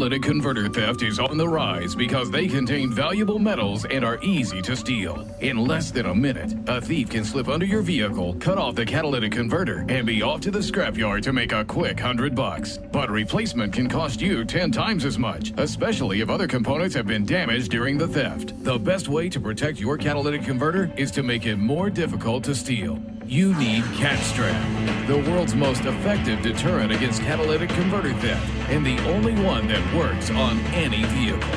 Catalytic converter theft is on the rise because they contain valuable metals and are easy to steal. In less than a minute, a thief can slip under your vehicle, cut off the catalytic converter, and be off to the scrapyard to make a quick hundred bucks. But replacement can cost you 10 times as much, especially if other components have been damaged during the theft. The best way to protect your catalytic converter is to make it more difficult to steal. You need CatStrap, the world's most effective deterrent against catalytic converter theft, and the only one that works on any vehicle.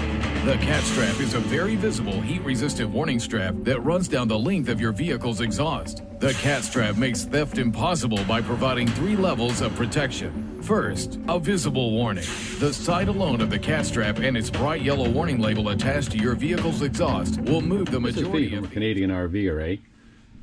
The cat strap is a very visible heat-resistant warning strap that runs down the length of your vehicle's exhaust. The cat strap makes theft impossible by providing three levels of protection. First, a visible warning. The sight alone of the cat strap and its bright yellow warning label attached to your vehicle's exhaust will move the majority of Canadian RV,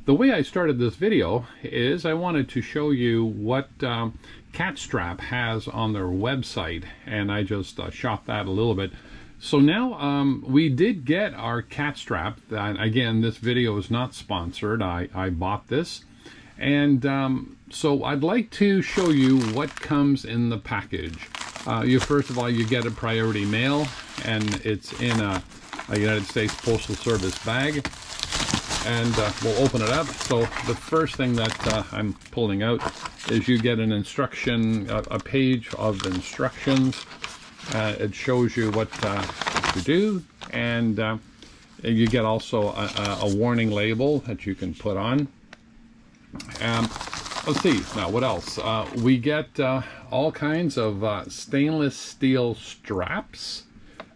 the way I started this video is I wanted to show you what um, Catstrap has on their website and I just uh, shot that a little bit. So now um, we did get our Catstrap. That, again, this video is not sponsored. I, I bought this. And um, so I'd like to show you what comes in the package. Uh, you First of all, you get a priority mail and it's in a, a United States Postal Service bag and uh, we'll open it up. So the first thing that uh, I'm pulling out is you get an instruction, a, a page of instructions. Uh, it shows you what uh, to do and uh, you get also a, a, warning label that you can put on. Um, let's see, now what else? Uh, we get all kinds of stainless steel straps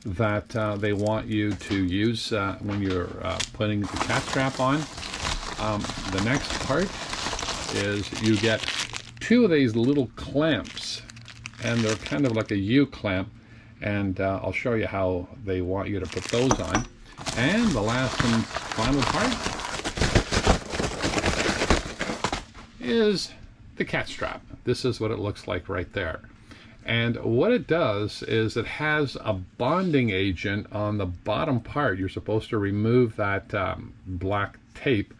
that uh, they want you to use uh, when you're uh, putting the cat strap on. Um, the next part is you get two of these little clamps and they're kind of like a U-clamp and uh, I'll show you how they want you to put those on. And the last and final part is the cat strap. This is what it looks like right there. And what it does is it has a bonding agent on the bottom part. You're supposed to remove that um, black tape.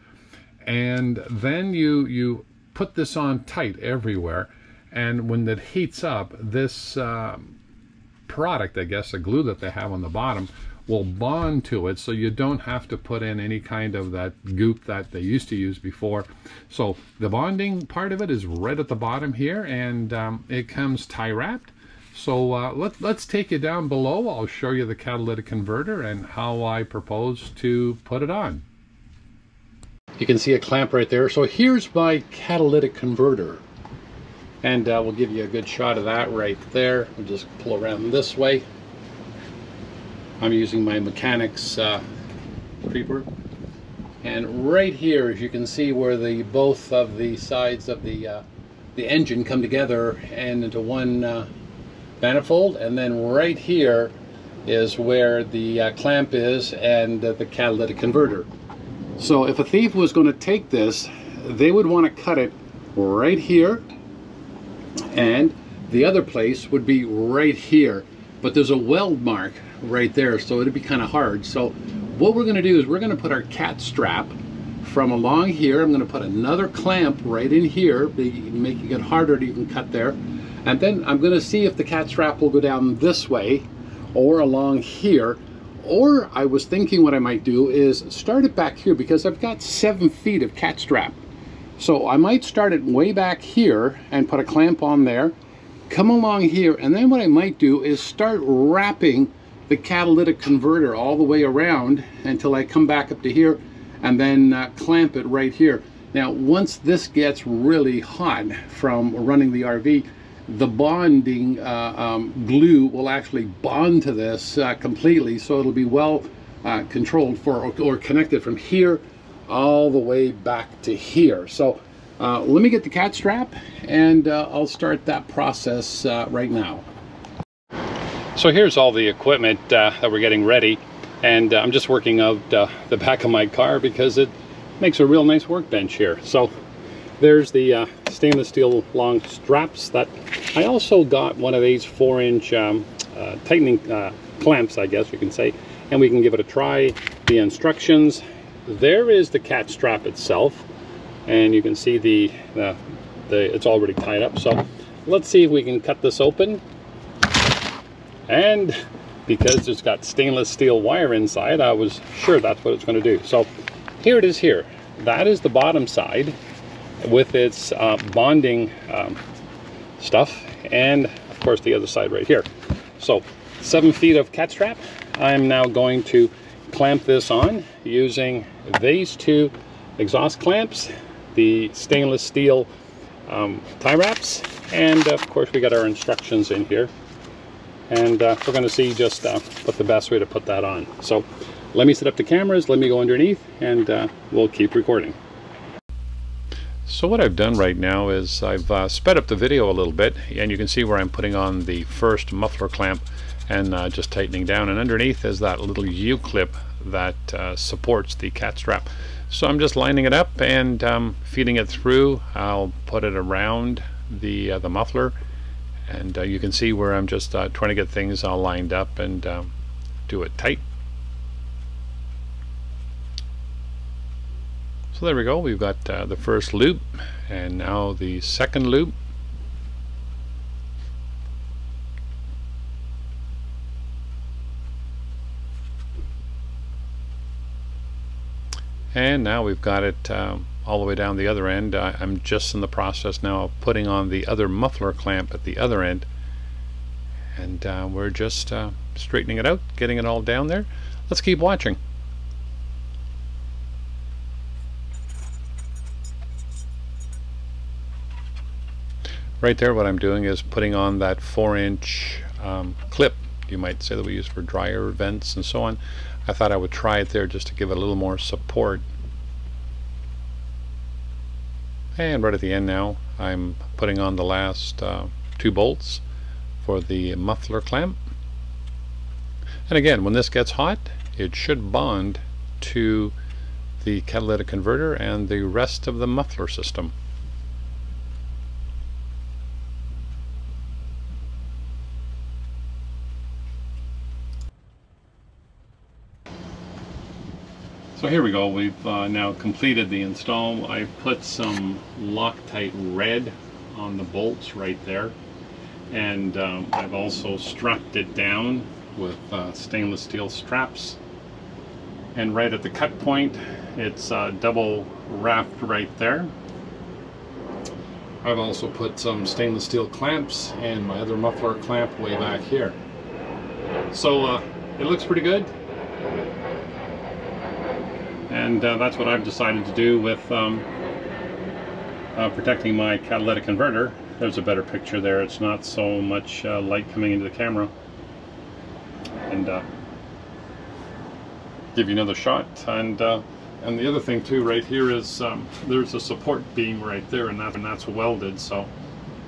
And then you, you put this on tight everywhere. And when it heats up, this um, product, I guess, the glue that they have on the bottom, will bond to it so you don't have to put in any kind of that goop that they used to use before. So the bonding part of it is right at the bottom here and um, it comes tie wrapped. So uh, let, let's take you down below. I'll show you the catalytic converter and how I propose to put it on. You can see a clamp right there. So here's my catalytic converter. And uh, we'll give you a good shot of that right there. We'll just pull around this way. I'm using my mechanics uh, creeper. And right here as you can see where the both of the sides of the uh, the engine come together and into one uh, manifold. And then right here is where the uh, clamp is and the catalytic converter. So if a thief was going to take this they would want to cut it right here. And the other place would be right here but there's a weld mark right there, so it'd be kind of hard. So what we're gonna do is we're gonna put our cat strap from along here. I'm gonna put another clamp right in here, making it harder to even cut there. And then I'm gonna see if the cat strap will go down this way or along here. Or I was thinking what I might do is start it back here because I've got seven feet of cat strap. So I might start it way back here and put a clamp on there, come along here, and then what I might do is start wrapping the catalytic converter all the way around until I come back up to here and then uh, clamp it right here. Now once this gets really hot from running the RV, the bonding uh, um, glue will actually bond to this uh, completely so it'll be well uh, controlled for or, or, connected from here all the way back to here. So uh, let me get the cat strap and uh, I'll start that process right now. So here's all the equipment uh, that we're getting ready and uh, I'm just working out uh, the back of my car because it makes a real nice workbench here. So there's the uh, stainless steel long straps that I also got one of these four inch um, uh, tightening uh, clamps I guess you can say and we can give it a try. The instructions there is the cat strap itself and you can see the, the, the it's already tied up so let's see if we can cut this open And because it's got stainless steel wire inside, I was sure that's what it's going to do. So here it is here. That is the bottom side with its uh, bonding um, stuff and of course the other side right here. So seven feet of cat strap. I'm now going to clamp this on using these two exhaust clamps, the stainless steel um, tie wraps, and of course we got our instructions in here. And uh, we're going to see just uh, what the best way to put that on. So let me set up the cameras, let me go underneath, and uh, we'll keep recording. So what I've done right now is I've uh, sped up the video a little bit and you can see where I'm putting on the first muffler clamp and uh, just tightening down and underneath is that little U-clip that uh, supports the cat strap. So I'm just lining it up and um, feeding it through. I'll put it around the, uh, the muffler and uh, you can see where I'm just uh, trying to get things all lined up and um, do it tight. So there we go, we've got uh, the first loop and now the second loop. And now we've got it um, all the way down the other end. I, I'm just in the process now of putting on the other muffler clamp at the other end. And uh, we're just uh, straightening it out, getting it all down there. Let's keep watching. right there what I'm doing is putting on that four inch um, clip you might say that we use for dryer vents and so on I thought I would try it there just to give it a little more support. And right at the end now I'm putting on the last uh, two bolts for the muffler clamp. And again when this gets hot it should bond to the catalytic converter and the rest of the muffler system So here we go, we've uh, now completed the install. I put some Loctite red on the bolts right there. And um, I've also strapped it down with uh, stainless steel straps. And right at the cut point, it's uh, double wrapped right there. I've also put some stainless steel clamps and my other muffler clamp way back here. So uh, it looks pretty good and uh, that's what I've decided to do with um, uh, protecting my catalytic converter. There's a better picture there. It's not so much uh, light coming into the camera. And uh, give you another shot. And uh, and the other thing too, right here is um, there's a support beam right there, and that and that's welded. So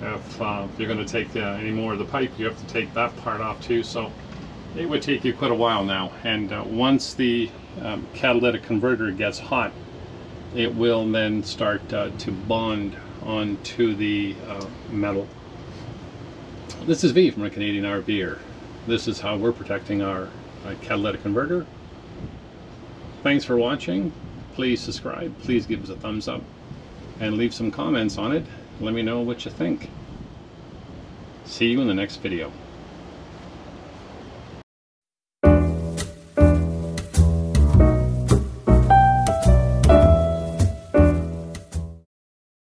if, uh, if you're going to take any more of the pipe, you have to take that part off too. So it would take you quite a while now. And once the um, catalytic converter gets hot, it will then start uh, to bond onto the uh, metal. This is V from a Canadian RVer. This is how we're protecting our uh, catalytic converter. Thanks for watching. Please subscribe. Please give us a thumbs up and leave some comments on it. Let me know what you think. See you in the next video.